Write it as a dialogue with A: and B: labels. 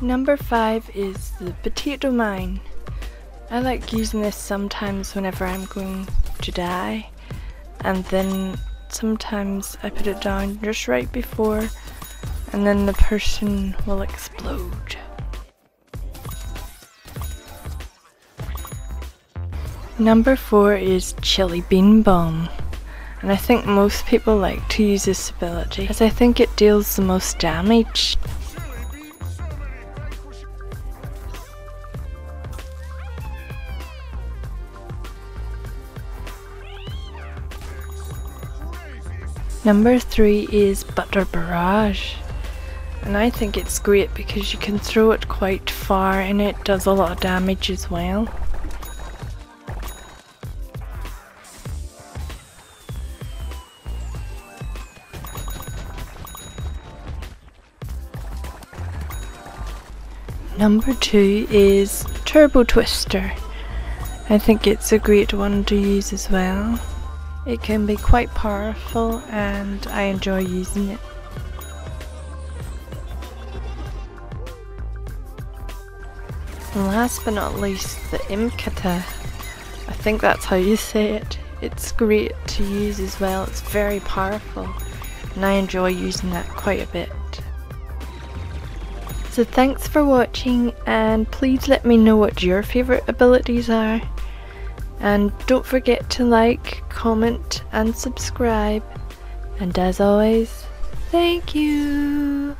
A: Number 5 is the potato mine. I like using this sometimes whenever I'm going to die and then sometimes I put it down just right before and then the person will explode. Number 4 is Chili Bean Bomb and I think most people like to use this ability as I think it deals the most damage. Number 3 is Butter Barrage and I think it's great because you can throw it quite far and it does a lot of damage as well. Number two is Turbo Twister. I think it's a great one to use as well. It can be quite powerful and I enjoy using it. And last but not least, the Impkata. I think that's how you say it. It's great to use as well, it's very powerful and I enjoy using that quite a bit. So thanks for watching and please let me know what your favourite abilities are. And don't forget to like, comment and subscribe. And as always, thank you!